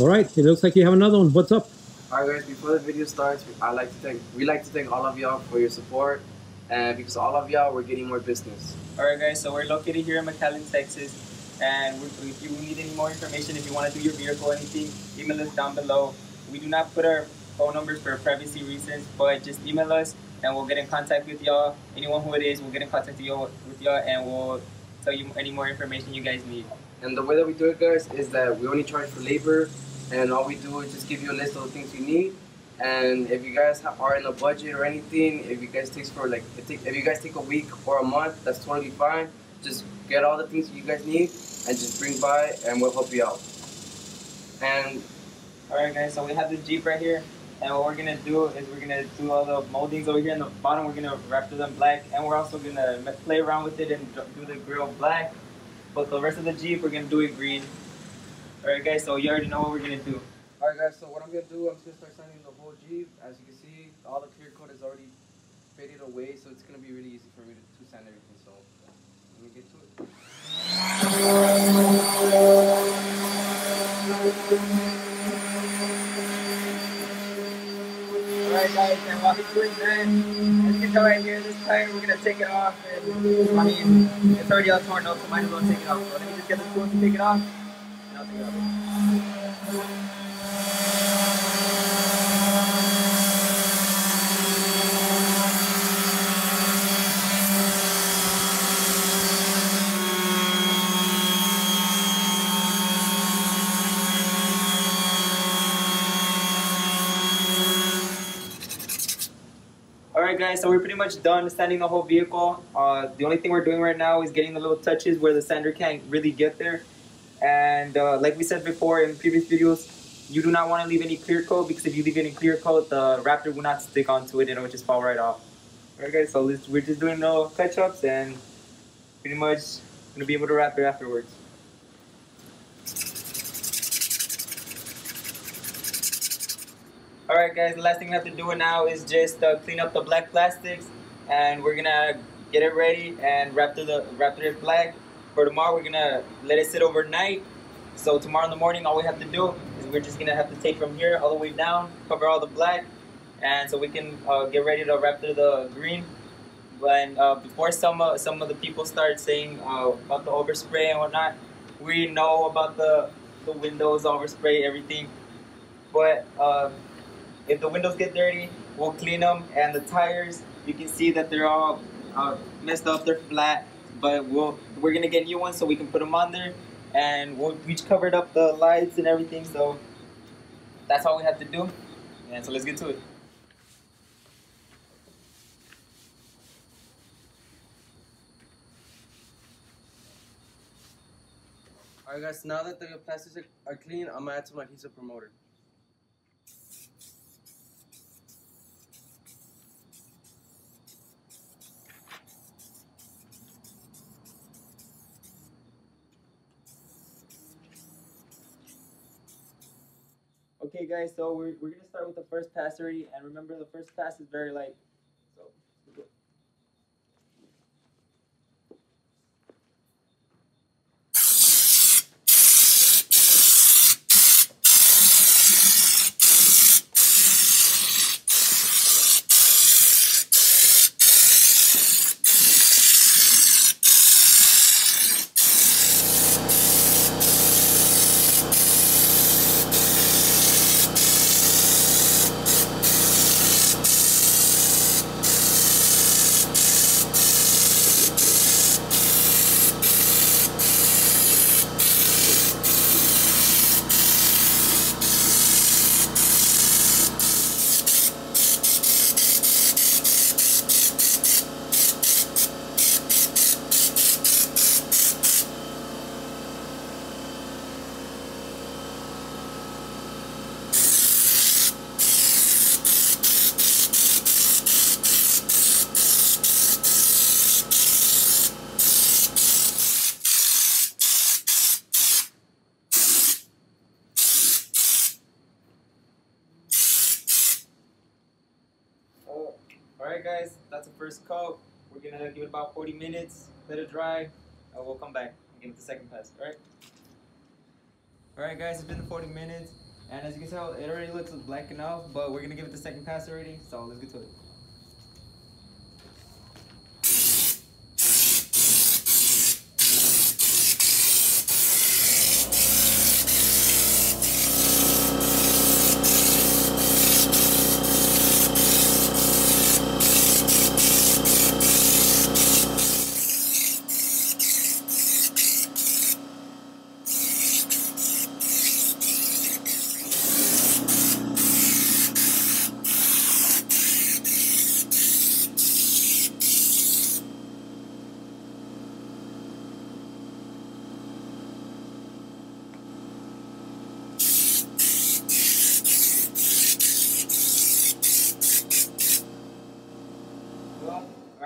All right, it looks like you have another one. What's up? All right, guys. Before the video starts, I like to thank we like to thank all of y'all for your support, and because all of y'all, we're getting more business. Alright guys, so we're located here in McAllen, Texas. And if you need any more information, if you want to do your vehicle or anything, email us down below. We do not put our phone numbers for privacy reasons, but just email us and we'll get in contact with y'all. Anyone who it is, we'll get in contact with y'all, with y'all and we'll tell you any more information you guys need. And the way that we do it, guys, is that we only charge for labor, and all we do is just give you a list of the things you need. And if you guys are in a budget or anything, if you guys takes for like, if, take, you guys take a week or a month, that's totally fine. Just get all the things you guys need and just bring by, and we'll help you out. And Alright guys, so we have the Jeep right here. And what we're gonna do is we're gonna do all the moldings over here in the bottom. We're gonna wrap them black, and we're also gonna play around with it and do the grill black. But the rest of the Jeep, we're gonna do it green. Alright guys, so you already know what we're gonna do. Alright guys, so what I'm gonna do, I'm just gonna start sanding the whole Jeep. As you can see, all the clear coat is already faded away, so it's gonna be really easy for me to, to sand everything. So let me get to it. Alright guys, and while he's doing that, as you can tell right here, this tire, we're gonna take it off. And, I mean, it's already all torn up, so might as well take it off. So let me just get the tools to take it off, Alright guys, so we're pretty much done sanding the whole vehicle. Uh, the only thing we're doing right now is getting the little touches where the sander can't really get there. And uh, like we said before in previous videos, you do not want to leave any clear coat because if you leave any clear coat, the Raptor will not stick onto it and it will just fall right off. Alright guys, so this, we're just doing no touch-ups and pretty much gonna be able to wrap it afterwards. Alright guys, the last thing we have to do now is just uh, clean up the black plastics and we're gonna get it ready and wrap the through it black. For tomorrow we're gonna let it sit overnight. So tomorrow in the morning all we have to do is we're just gonna have to take from here all the way down, cover all the black and so we can uh, get ready to wrap through the green. When uh, before some uh, some of the people start saying uh, about the overspray and whatnot, we know about the the windows overspray everything, but uh, if the windows get dirty, we'll clean them. And the tires, you can see that they're all uh, messed up. They're flat, but we'll we're gonna get new ones so we can put them on there. And we'll, we covered up the lights and everything, so that's all we have to do. And so let's get to it. Alright guys, now that the plastics are, are clean, I'm gonna add some adhesive promoter. Guys, so we're, we're gonna start with the first pass already, and remember the first pass is very light. Alright guys, that's the first coat. We're gonna give it about 40 minutes, let it dry, and we'll come back and give it the second pass, alright? Alright guys, it's been 40 minutes, And as you can tell, it already looks black enough, but we're gonna give it the second pass already, so let's get to it.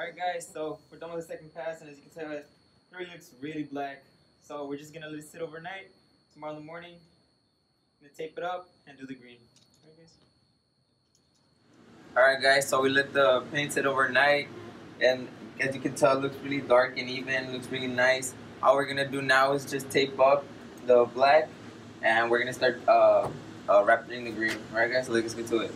Alright guys, so we're done with the second pass, and as you can tell, it really looks really black. So we're just gonna let it sit overnight. Tomorrow in the morning, gonna tape it up and do the green. Alright guys. Alright guys, so we let the paint sit overnight, and as you can tell, it looks really dark and even, looks really nice. All we're gonna do now is just tape up the black, and we're gonna start uh, uh, wrapping the green. Alright guys, so let's get to it.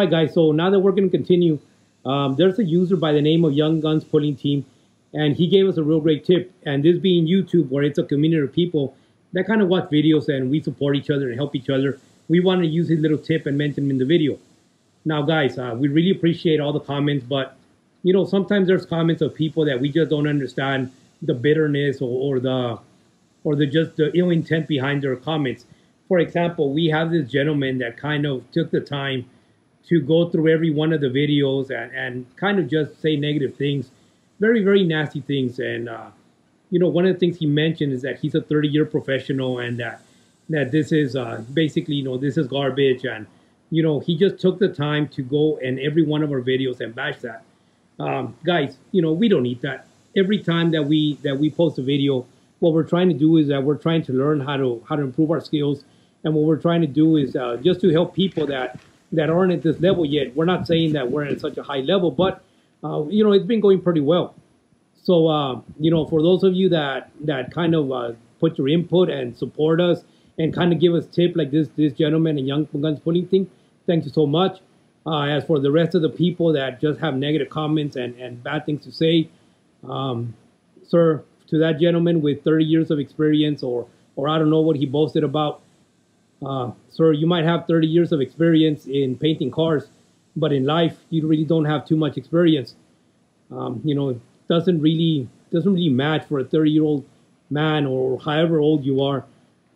Right, guys. So now that we're going to continue, um, there's a user by the name of Young Guns Pulling Team, and he gave us a real great tip. And this being YouTube, where it's a community of people that kind of watch videos and we support each other and help each other, we want to use his little tip and mention him in the video. Now, guys, uh, we really appreciate all the comments, but you know sometimes there's comments of people that we just don't understand the bitterness or, or the or the just the ill intent behind their comments. For example, we have this gentleman that kind of took the time to go through every one of the videos and, and kind of just say negative things, very, very nasty things. And, uh, you know, one of the things he mentioned is that he's a 30 year professional and that, that this is uh, basically, you know, this is garbage. And, you know, he just took the time to go and every one of our videos and bash that. Um, guys, you know, we don't need that. Every time that we that we post a video, what we're trying to do is that we're trying to learn how to how to improve our skills, and what we're trying to do is uh, just to help people that that aren't at this level yet. We're not saying that we're at such a high level, but uh, you know it's been going pretty well. So uh, you know, for those of you that that kind of uh, put your input and support us and kind of give us tip like this this gentleman and Young Guns Pulling thing, thank you so much. Uh, as for the rest of the people that just have negative comments and, and bad things to say, um, sir, to that gentleman with 30 years of experience, or or I don't know what he boasted about, uh, sir, you might have 30 years of experience in painting cars, but in life you really don't have too much experience. Um, you know, it doesn't really doesn't really match for a 30 year old man or however old you are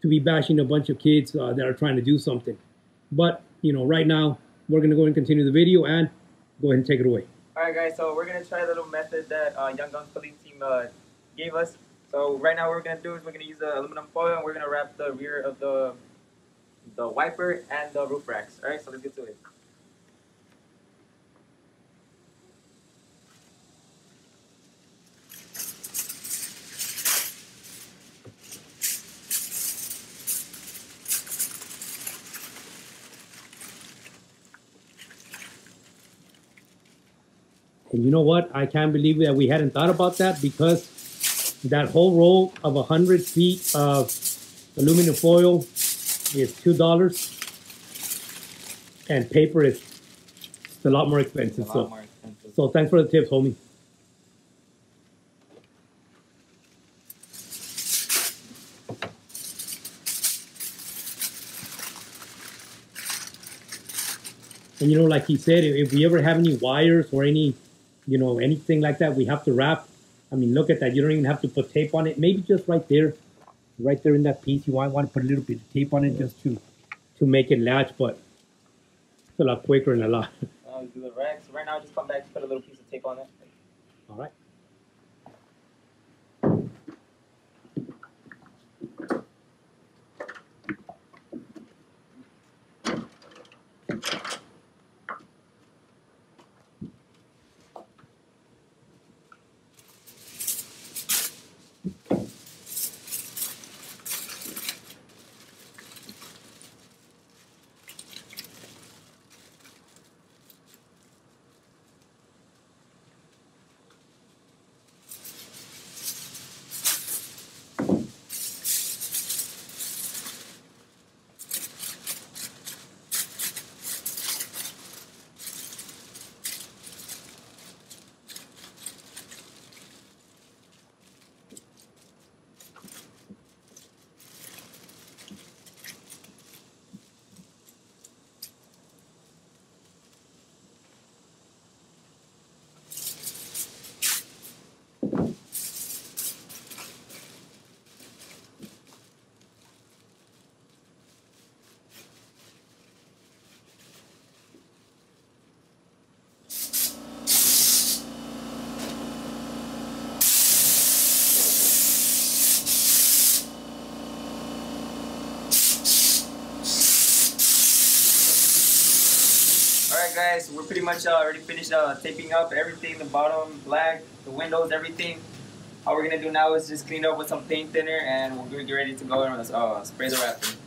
to be bashing a bunch of kids uh, that are trying to do something. But you know, right now we're gonna go and continue the video and go ahead and take it away. Alright guys, so we're gonna try a little method that uh, Young Guns Pulling team uh, gave us. So right now what we're gonna do is we're gonna use the aluminum foil and we're gonna wrap the rear of the the wiper and the roof racks. Alright, so let's get to it. And you know what? I can't believe that we hadn't thought about that because that whole roll of 100 feet of aluminum foil is $2 and paper is a lot more It's a expensive. lot So, more expensive. so thanks for the tips, homie. And you know, like he said, if we ever have any wires or any, you know, anything like that, we have to wrap. I mean, look at that. You don't even have to put tape on it. Maybe just right there, right there in that piece. You might want to put a little bit of tape on it yeah. just to to make it latch, but it's a lot quicker and a lot. Um, do the. Right now, just come back, to put a little piece of tape on it. All right. Guys, we're pretty much uh, already finished uh, taping up everything, the bottom, black, the windows, everything. All we're gonna do now is just clean up with some paint thinner and we're gonna get ready to go and uh, spray the wrapping.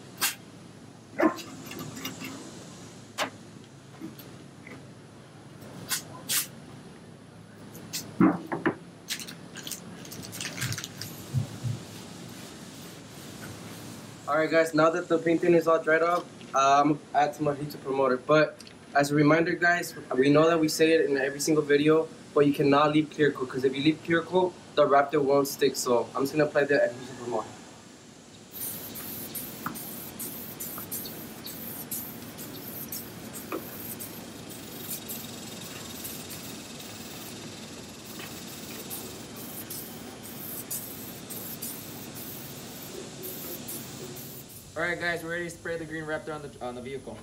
Alright guys, now that the paint painting is all dried up, um, add some more heat to promote it. But as a reminder guys, we know that we say it in every single video, but you cannot leave clear coat because if you leave clear coat, the Raptor won't stick. So I'm just gonna apply the adhesive promoter. Alright guys, we're ready to spray the green Raptor on the on the vehicle.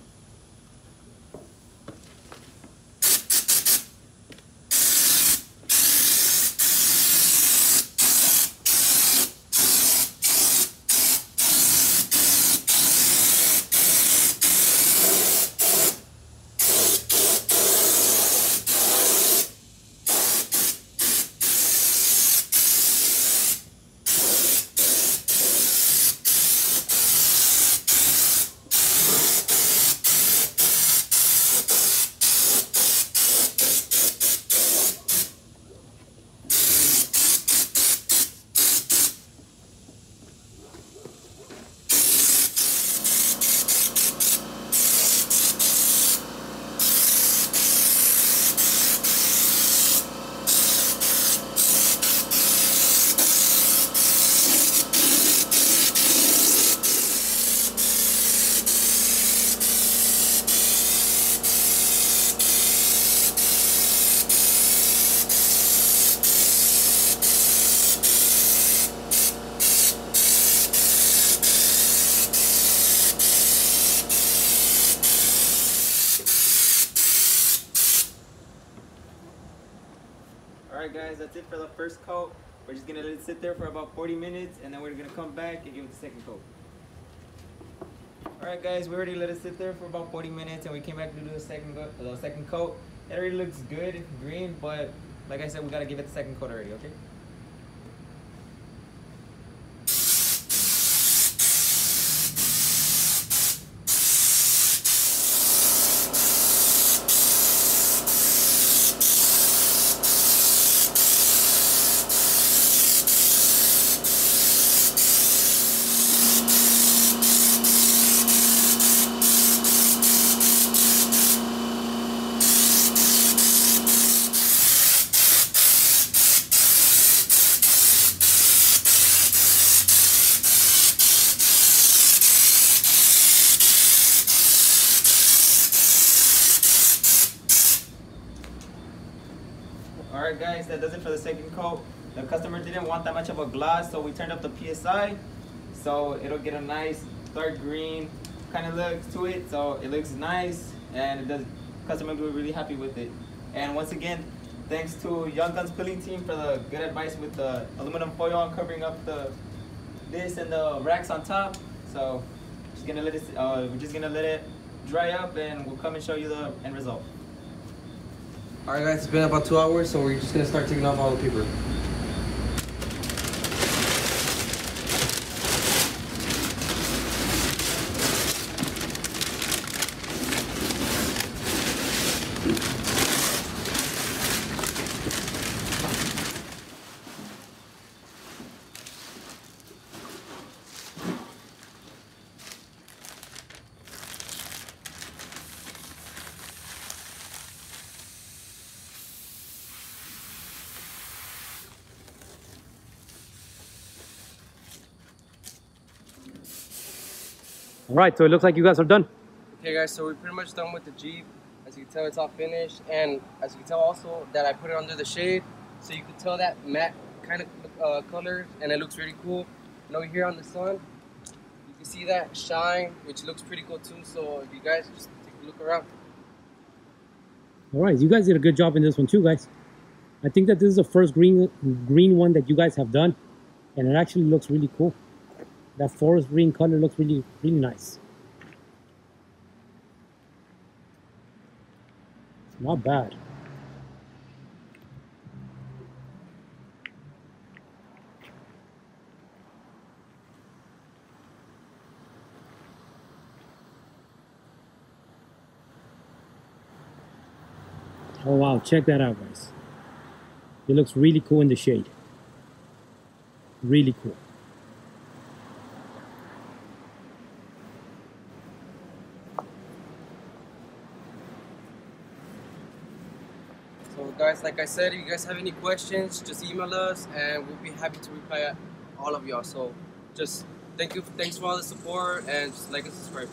Alright guys, that's it for the first coat. We're just gonna let it sit there for about 40 minutes and then we're gonna come back and give it the second coat. Alright guys, we already let it sit there for about 40 minutes and we came back to do the second, the second coat. It already looks good, green, but like I said, we gotta give it the second coat already, okay? Alright guys, that does it for the second coat. The customer didn't want that much of a gloss, so we turned up the PSI. So it'll get a nice dark green kind of look to it. So it looks nice and does customer will be really happy with it. And once again, thanks to Young Guns Pulling Team for the good advice with the aluminum foil on covering up the this and the racks on top. So just gonna let it uh, we're just gonna let it dry up and we'll come and show you the end result. Alright guys, it's been about two hours, so we're just gonna start taking off all the paper. All right, so it looks like you guys are done. Okay guys, so we're pretty much done with the Jeep. As you can tell, it's all finished. And as you can tell also that I put it under the shade. So you can tell that matte kind of uh, color and it looks really cool. And over here on the sun, you can see that shine, which looks pretty cool too. So if you guys just take a look around. All right, you guys did a good job in this one too, guys. I think that this is the first green green one that you guys have done, and it actually looks really cool. That forest green color looks really really nice. It's not bad. Oh wow, check that out guys. It looks really cool in the shade. Really cool. So guys, like I said, if you guys have any questions, just email us and we'll be happy to reply all of y'all. So just thank you, thanks for all the support and just like and subscribe.